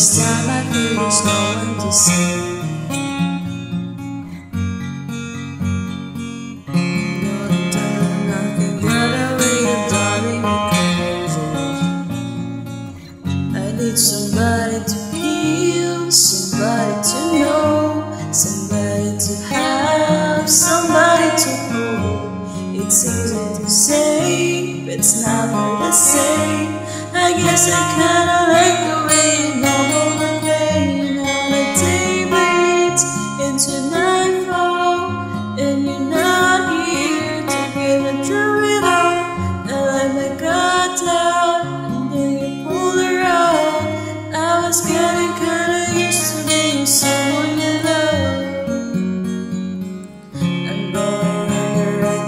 here, there's no one to see. You're done, nothing got away, you're darling, you're crazy. I need somebody to heal, somebody to know, somebody to have, somebody to hold. It's easy to say, but it's never the same. I guess I kinda like the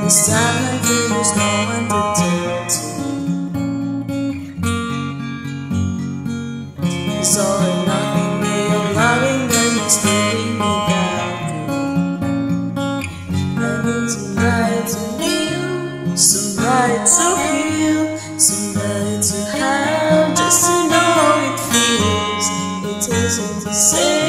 The silent there is no one to turn to. It's all or nothing, me are loving, then it's staying without you. Heaven's right to you, some right to feel, somebody to have, just to know how it feels. It isn't the same.